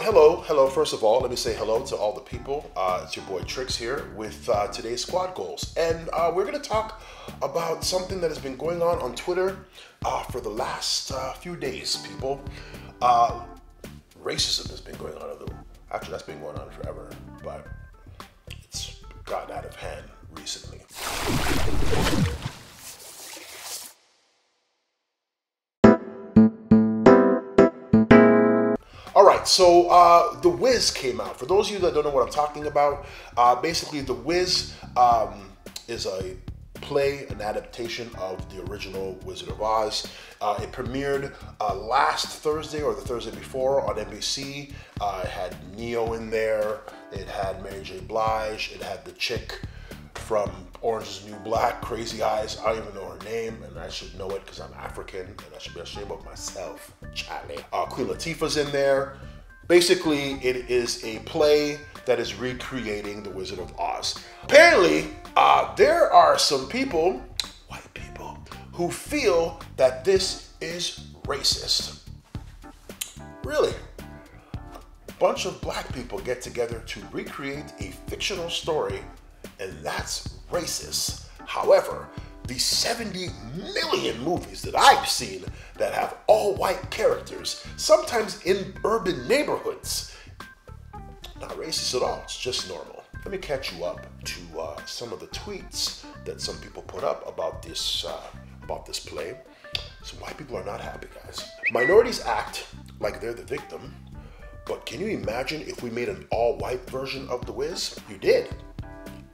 Hello, hello. First of all, let me say hello to all the people. Uh, it's your boy Trixx here with uh, today's squad goals. And uh, we're going to talk about something that has been going on on Twitter uh, for the last uh, few days, people. Uh, racism has been going on. Actually, that's been going on forever, but it's gotten out of hand recently. Right, so uh, The Wiz came out. For those of you that don't know what I'm talking about, uh, basically, The Wiz um, is a play, an adaptation of the original Wizard of Oz. Uh, it premiered uh, last Thursday or the Thursday before on NBC. Uh, it had Ne-Yo in there, it had Mary J. Blige, it had the chick from Orange is New Black, Crazy Eyes. I don't even know her name, and I should know it because I'm African, and I should be ashamed of myself. Charlie. Uh, Queen Latifah's in there. Basically, it is a play that is recreating The Wizard of Oz. Apparently, uh, there are some people, white people, who feel that this is racist. Really? A bunch of black people get together to recreate a fictional story and that's racist. However, the 70 million movies that I've seen that have all white characters, sometimes in urban neighborhoods, not racist at all, it's just normal. Let me catch you up to uh, some of the tweets that some people put up about this uh, about this play. Some white people are not happy, guys. Minorities act like they're the victim, but can you imagine if we made an all-white version of The Wiz? You did.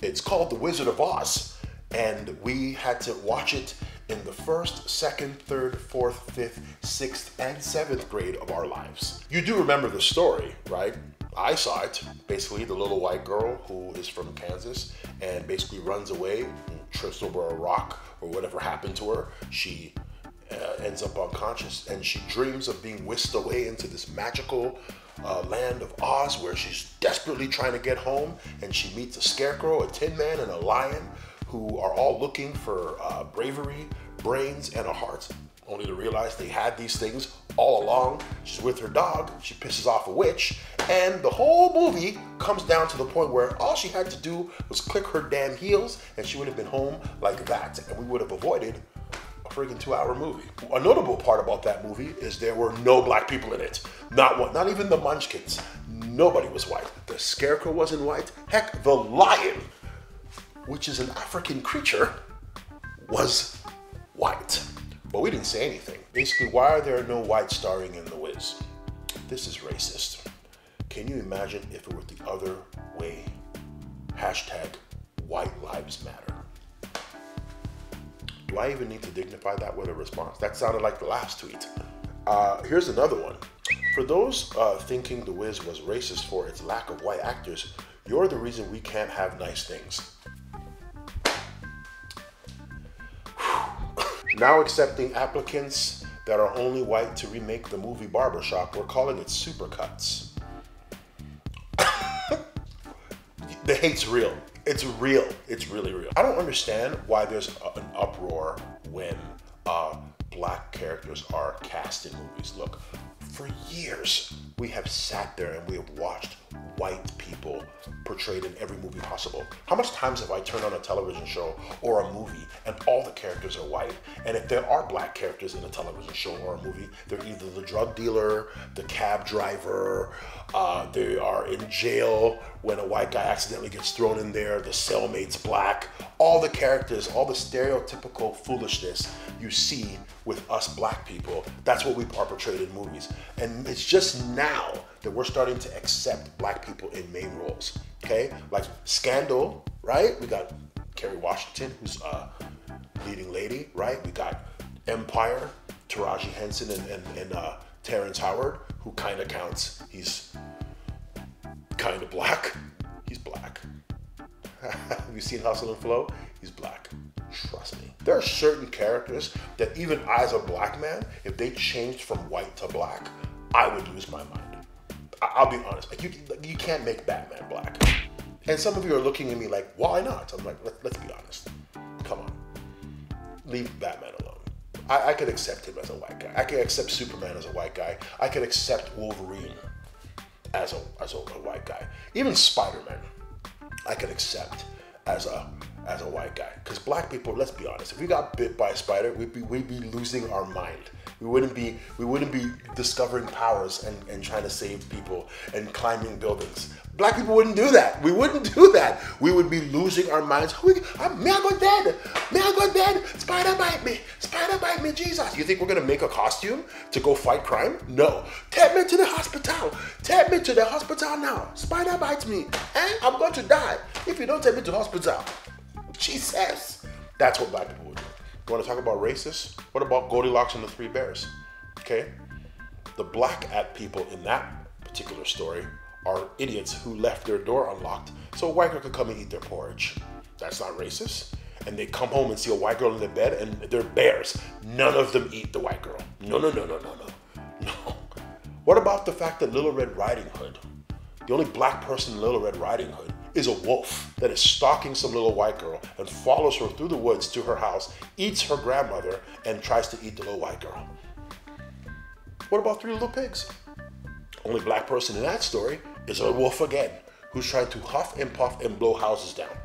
It's called The Wizard of Oz, and we had to watch it in the first, second, third, fourth, fifth, sixth, and seventh grade of our lives. You do remember the story, right? I saw it. Basically, the little white girl who is from Kansas and basically runs away, trips over a rock or whatever happened to her. She uh, ends up unconscious and she dreams of being whisked away into this magical uh, land of Oz where she's desperately trying to get home and she meets a scarecrow, a tin man, and a lion who are all looking for uh, bravery, brains, and a heart, only to realize they had these things all along. She's with her dog, she pisses off a witch, and the whole movie comes down to the point where all she had to do was click her damn heels and she would have been home like that, and we would have avoided a freaking two-hour movie. A notable part about that movie is there were no black people in it. Not one, not even the Munchkins. Nobody was white. The scarecrow wasn't white. Heck, the lion, which is an African creature, was white. But we didn't say anything. Basically, why are there no white starring in The Wiz? This is racist. Can you imagine if it were the other way? Hashtag white lives matter. Do I even need to dignify that with a response? That sounded like the last tweet. Uh, here's another one. For those uh, thinking The Wiz was racist for its lack of white actors, you're the reason we can't have nice things. Now accepting applicants that are only white to remake the movie Barbershop, we're calling it Supercuts. the hate's real. It's real. It's really real. I don't understand why there's an uproar when uh, black characters are cast in movies. Look, for years we have sat there and we have watched white people portrayed in every movie possible. How much times have I turned on a television show or a movie and all the characters are white? And if there are black characters in a television show or a movie, they're either the drug dealer, the cab driver, uh, they are in jail when a white guy accidentally gets thrown in there, the cellmate's black. All the characters, all the stereotypical foolishness you see with us black people, that's what we are portrayed in movies. And it's just now that we're starting to accept black people in main roles. Okay, like Scandal, right? We got Kerry Washington, who's a leading lady, right? We got Empire, Taraji Henson, and, and, and uh, Terrence Howard, who kind of counts. He's kind of black. He's black. Have you seen Hustle and Flow? He's black. Trust me. There are certain characters that even as a black man, if they changed from white to black, I would lose my mind. I'll be honest. You, you can't make Batman black. And some of you are looking at me like, why not? I'm like, Let, us be honest. Come on. Leave Batman alone. I, I could accept him as a white guy. I could accept Superman as a white guy. I could accept Wolverine as a as a, a white guy. Even Spider Man, I can accept as a as a white guy. Because black people, let's be honest, if we got bit by a spider, we'd be we'd be losing our mind. We wouldn't be we wouldn't be discovering powers and, and trying to save people and climbing buildings. Black people wouldn't do that. We wouldn't do that. We would be losing our minds. We, I, may I go dead? May I go dead? Spider bite me. Spider bite me, Jesus. You think we're gonna make a costume to go fight crime? No. Take me to the hospital. Take me to the hospital now. Spider bites me. And I'm going to die if you don't take me to hospital. Jesus. That's what black people would do. You want to talk about racist? What about Goldilocks and the Three Bears? Okay. The black at people in that particular story are idiots who left their door unlocked so a white girl could come and eat their porridge. That's not racist. And they come home and see a white girl in the bed and they're bears. None of them eat the white girl. No, no, no, no, no, no. No. What about the fact that Little Red Riding Hood, the only black person in Little Red Riding Hood, is a wolf that is stalking some little white girl and follows her through the woods to her house, eats her grandmother, and tries to eat the little white girl? What about Three Little Pigs? Only black person in that story is a wolf again, who's trying to huff and puff and blow houses down.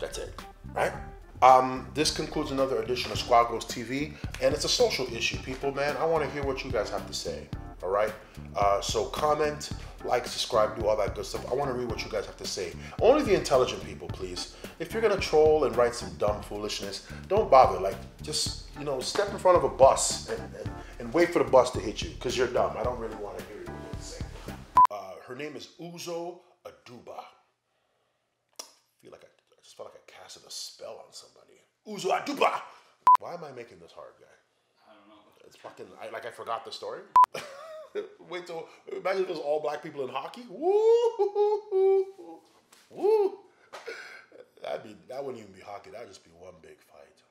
That's it, right? Um, this concludes another edition of Squad SquadGoals TV, and it's a social issue, people. Man, I want to hear what you guys have to say. All right, uh, so comment, like, subscribe, do all that good stuff. I want to read what you guys have to say. Only the intelligent people, please. If you're gonna troll and write some dumb foolishness, don't bother. Like, just you know, step in front of a bus and, and, and wait for the bus to hit you, because you're dumb. I don't really want to hear you say. Uh, her name is Uzo Aduba. I feel like I, I just felt like I casted a spell on somebody. Uzo Aduba. Why am I making this hard, guy? I don't know. It's fucking I, like I forgot the story. Wait till imagine if it was all black people in hockey. Woo, woo. That'd be that wouldn't even be hockey. That'd just be one big fight.